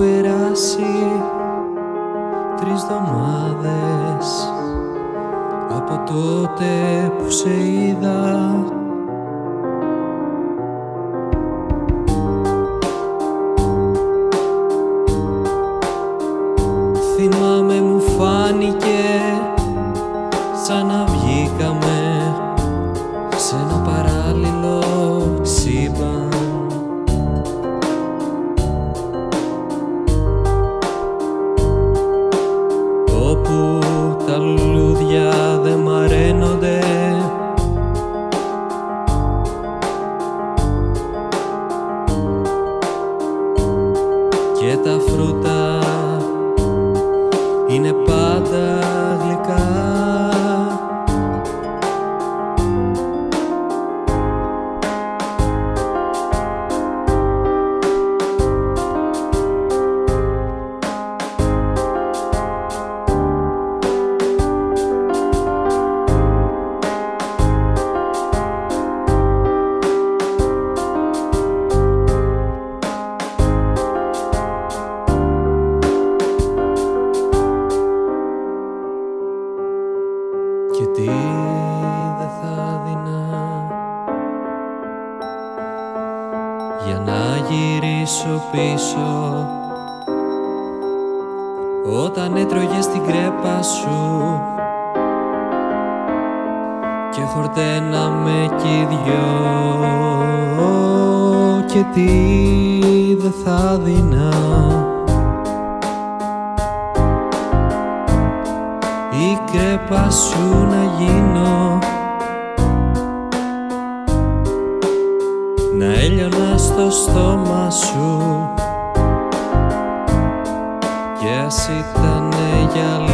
περάσει. Τρεις εβδομάδες από τότε που σε είδα. Θυμάμαι μου φάνηκε σαν να βγήκαμε. Και τα φρούτα είναι πάντα τι δεν θα δεινά. Για να γυρίσω πίσω Όταν έτρωγες την κρέπα σου Και χορταίναμε κι οι δυο. Και τι δεν θα δεινά είπα σου να γίνω. Να έλειωνα στο στόμα σου. Και ας ήτανε για